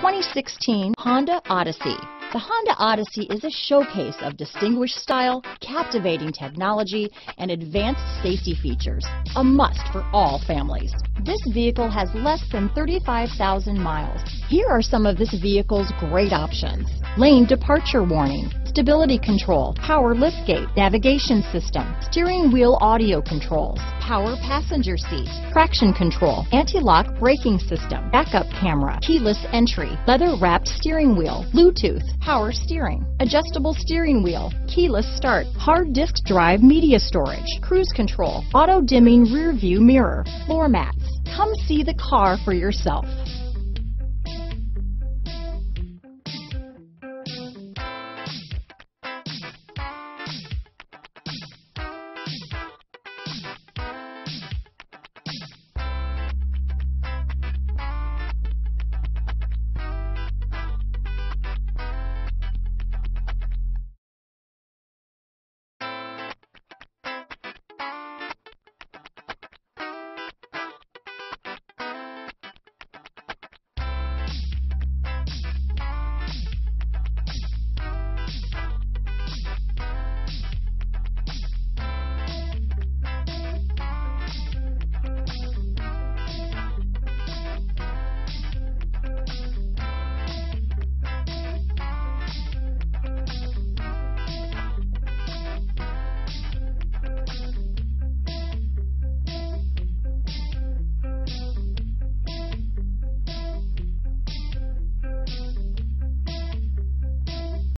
2016 Honda Odyssey. The Honda Odyssey is a showcase of distinguished style, captivating technology, and advanced safety features. A must for all families. This vehicle has less than 35,000 miles. Here are some of this vehicle's great options. Lane departure warning, stability control, power liftgate, navigation system, steering wheel audio controls, power passenger seat, traction control, anti-lock braking system, backup camera, keyless entry, leather wrapped steering wheel, Bluetooth, power steering, adjustable steering wheel, keyless start, hard disk drive media storage, cruise control, auto dimming rear view mirror, floor mats. Come see the car for yourself.